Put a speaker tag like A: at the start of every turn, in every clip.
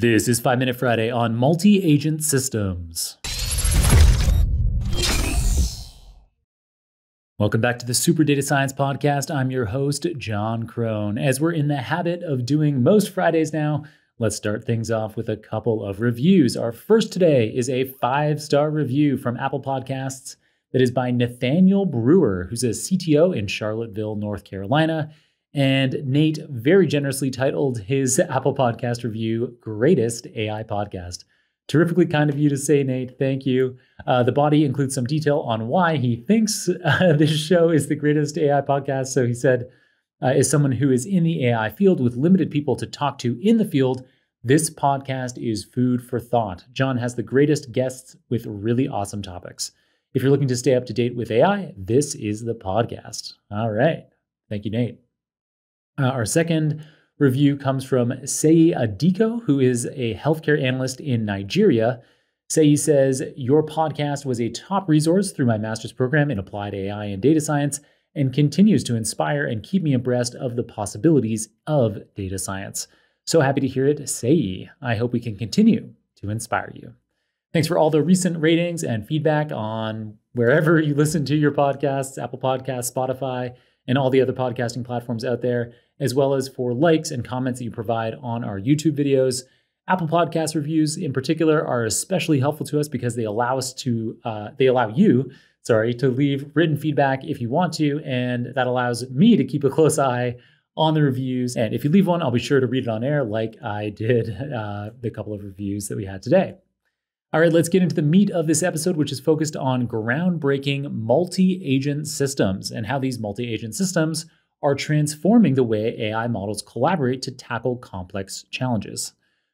A: This is 5 Minute Friday on multi agent systems. Welcome back to the Super Data Science Podcast. I'm your host, Jon Krohn. As we're in the habit of doing most Fridays now, let's start things off with a couple of reviews. Our first today is a five star review from Apple Podcasts that is by Nathaniel Brewer, who's a CTO in Charlottesville, North Carolina. And Nate very generously titled his Apple Podcast review Greatest AI Podcast. Terrifically kind of you to say, Nate. Thank you. Uh, the body includes some detail on why he thinks uh, this show is the greatest AI podcast. So he said, uh, as someone who is in the AI field with limited people to talk to in the field, this podcast is food for thought. Jon has the greatest guests with really awesome topics. If you're looking to stay up to date with AI, this is the podcast. All right. Thank you, Nate. Uh, our second review comes from Sei Adiko, who is a healthcare analyst in Nigeria. Sei says, Your podcast was a top resource through my master's program in applied AI and data science and continues to inspire and keep me abreast of the possibilities of data science. So happy to hear it, Sei. I hope we can continue to inspire you. Thanks for all the recent ratings and feedback on wherever you listen to your podcasts Apple Podcasts, Spotify, and all the other podcasting platforms out there as well as for likes and comments that you provide on our YouTube videos. Apple Podcast reviews, in particular, are especially helpful to us because they allow us to, uh, they allow you, sorry, to leave written feedback if you want to, and that allows me to keep a close eye on the reviews. And if you leave one, I'll be sure to read it on air, like I did uh, the couple of reviews that we had today. All right, let's get into the meat of this episode, which is focused on groundbreaking multi agent systems and how these multi agent systems are transforming the way AI models collaborate to tackle complex challenges.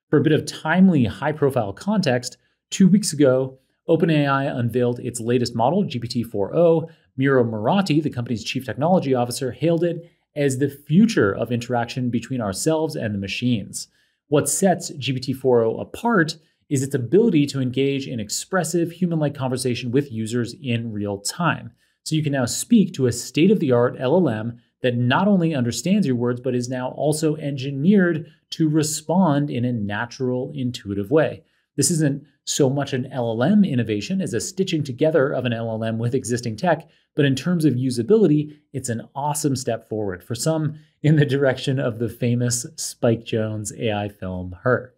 A: For a bit of timely, high profile context, two weeks ago, OpenAI unveiled its latest model, GPT 4o. Mira Murati, the company's chief technology officer, hailed it as the future of interaction between ourselves and the machines. What sets GPT 4o apart is its ability to engage in expressive, human like conversation with users in real time. So you can now speak to a state of the art LLM that not only understands your words, but is now also engineered to respond in a natural, intuitive way. This isn't so much an LLM innovation as a stitching together of an LLM with existing tech, but in terms of usability, it's an awesome step forward for some in the direction of the famous Spike Jonze AI film Her.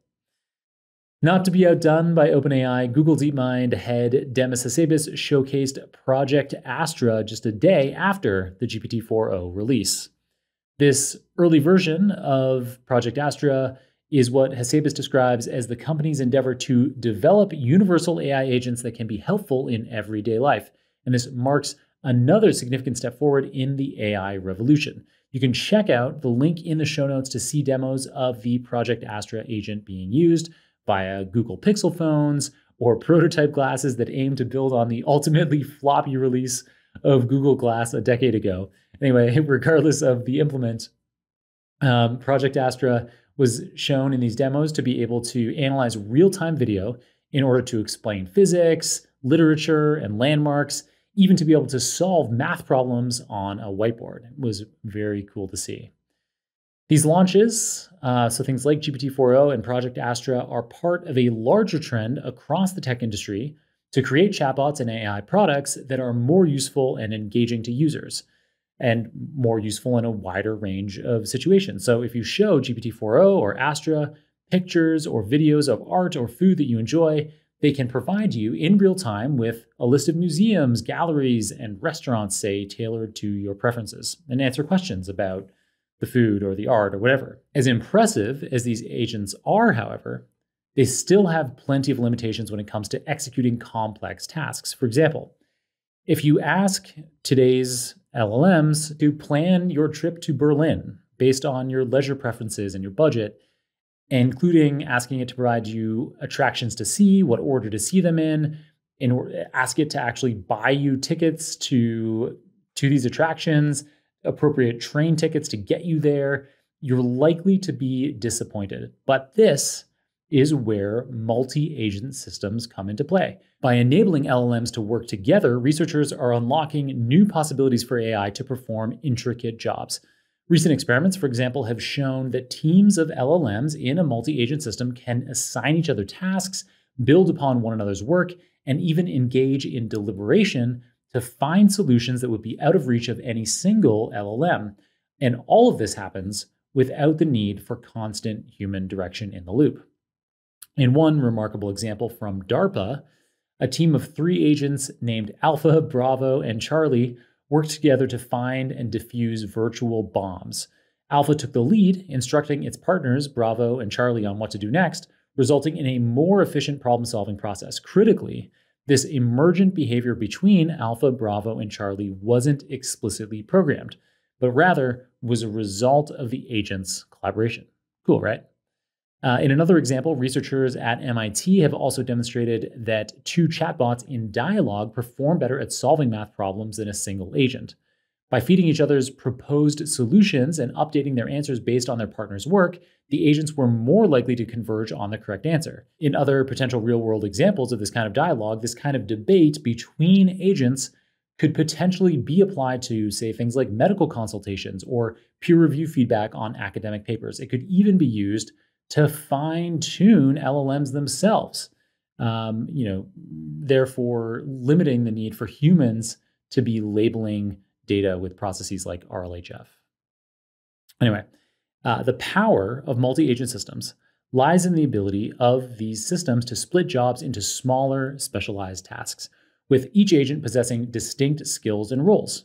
A: Not to be outdone by OpenAI, Google DeepMind head Demis Hassabis showcased Project Astra just a day after the GPT 4o release. This early version of Project Astra is what Hassabis describes as the company's endeavor to develop universal AI agents that can be helpful in everyday life. And this marks another significant step forward in the AI revolution. You can check out the link in the show notes to see demos of the Project Astra agent being used via Google Pixel phones or prototype glasses that aim to build on the ultimately floppy release of Google Glass a decade ago. Anyway, regardless of the implement, um, Project Astra was shown in these demos to be able to analyze real time video in order to explain physics, literature, and landmarks, even to be able to solve math problems on a whiteboard. It was very cool to see. These launches, uh, so things like GPT-4o and Project Astra, are part of a larger trend across the tech industry to create chatbots and AI products that are more useful and engaging to users and more useful in a wider range of situations. So if you show GPT-4o or Astra pictures or videos of art or food that you enjoy, they can provide you in real time with a list of museums, galleries, and restaurants, say, tailored to your preferences, and answer questions about the food or the art or whatever. As impressive as these agents are, however, they still have plenty of limitations when it comes to executing complex tasks. For example, if you ask today's LLMs to plan your trip to Berlin based on your leisure preferences and your budget, including asking it to provide you attractions to see, what order to see them in, and ask it to actually buy you tickets to, to these attractions, appropriate train tickets to get you there, you're likely to be disappointed. But this is where multi agent systems come into play. By enabling LLMs to work together, researchers are unlocking new possibilities for AI to perform intricate jobs. Recent experiments, for example, have shown that teams of LLMs in a multi agent system can assign each other tasks, build upon one another's work, and even engage in deliberation to find solutions that would be out of reach of any single LLM. And all of this happens without the need for constant human direction in the loop. In one remarkable example from DARPA, a team of three agents named Alpha, Bravo, and Charlie worked together to find and defuse virtual bombs. Alpha took the lead, instructing its partners, Bravo and Charlie, on what to do next, resulting in a more efficient problem solving process. Critically, this emergent behavior between Alpha, Bravo, and Charlie wasn't explicitly programmed, but rather was a result of the agents' collaboration. Cool, right? Uh, in another example, researchers at MIT have also demonstrated that two chatbots in dialogue perform better at solving math problems than a single agent. By feeding each other's proposed solutions and updating their answers based on their partner's work, the agents were more likely to converge on the correct answer. In other potential real world examples of this kind of dialogue, this kind of debate between agents could potentially be applied to, say, things like medical consultations or peer review feedback on academic papers. It could even be used to fine tune LLMs themselves. Um, you know, therefore limiting the need for humans to be labeling data with processes like RLHF. Anyway, uh, the power of multi-agent systems lies in the ability of these systems to split jobs into smaller, specialized tasks, with each agent possessing distinct skills and roles.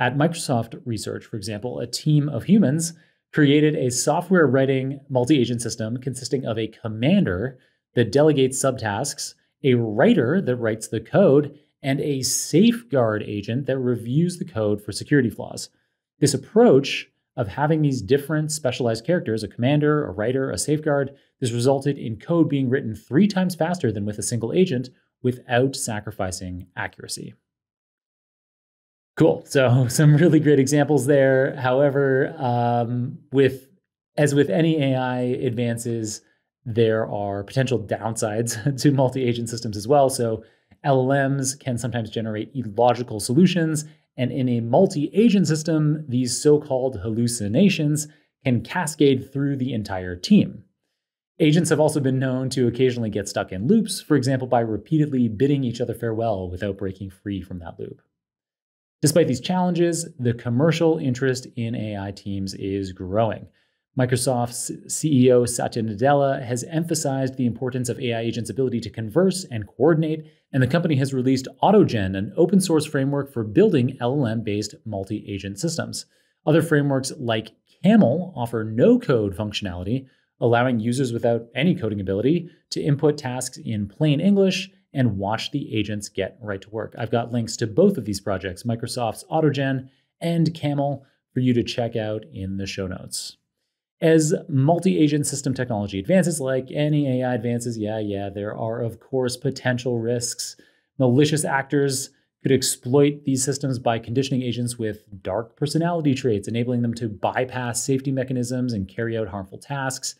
A: At Microsoft Research, for example, a team of humans created a software writing multi agent system consisting of a commander that delegates subtasks, a writer that writes the code, and a safeguard agent that reviews the code for security flaws. This approach of having these different specialized characters, a commander, a writer, a safeguard, this resulted in code being written three times faster than with a single agent without sacrificing accuracy. Cool. So some really great examples there. However, um, with as with any AI advances, there are potential downsides to multi-agent systems as well. So LLMs can sometimes generate illogical solutions, and in a multi-agent system, these so-called hallucinations can cascade through the entire team. Agents have also been known to occasionally get stuck in loops, for example, by repeatedly bidding each other farewell without breaking free from that loop. Despite these challenges, the commercial interest in AI teams is growing. Microsoft's CEO Satya Nadella has emphasized the importance of AI agents' ability to converse and coordinate, and the company has released AutoGen, an open source framework for building LLM based multi agent systems. Other frameworks like Camel offer no code functionality, allowing users without any coding ability to input tasks in plain English and watch the agents get right to work. I've got links to both of these projects, Microsoft's AutoGen and Camel, for you to check out in the show notes. As multi agent system technology advances, like any AI advances, yeah, yeah, there are, of course, potential risks. Malicious actors could exploit these systems by conditioning agents with dark personality traits, enabling them to bypass safety mechanisms and carry out harmful tasks.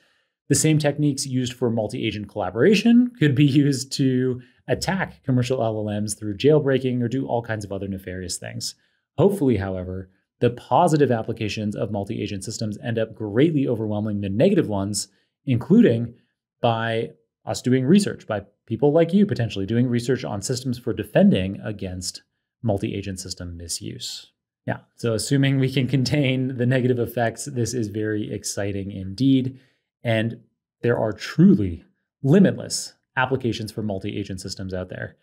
A: The same techniques used for multi agent collaboration could be used to attack commercial LLMs through jailbreaking or do all kinds of other nefarious things. Hopefully, however, the positive applications of multi agent systems end up greatly overwhelming the negative ones, including by us doing research, by people like you potentially doing research on systems for defending against multi agent system misuse. Yeah, so assuming we can contain the negative effects, this is very exciting indeed. And there are truly limitless applications for multi-agent systems out there.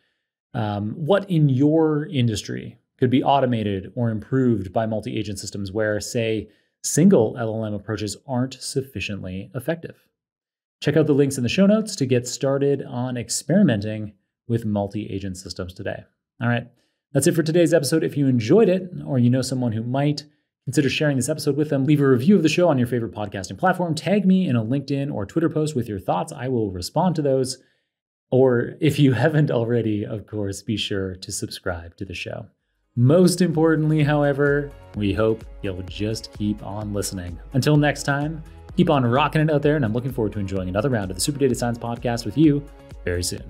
A: Um, what in your industry could be automated or improved by multi-agent systems where, say, single LLM approaches aren't sufficiently effective? Check out the links in the show notes to get started on experimenting with multi-agent systems today. All right, that's it for today's episode. If you enjoyed it or you know someone who might, Consider sharing this episode with them. Leave a review of the show on your favorite podcasting platform. Tag me in a LinkedIn or Twitter post with your thoughts. I will respond to those. Or if you haven't already, of course, be sure to subscribe to the show. Most importantly, however, we hope you'll just keep on listening. Until next time, keep on rocking it out there, and I'm looking forward to enjoying another round of the Super Data Science Podcast with you very soon.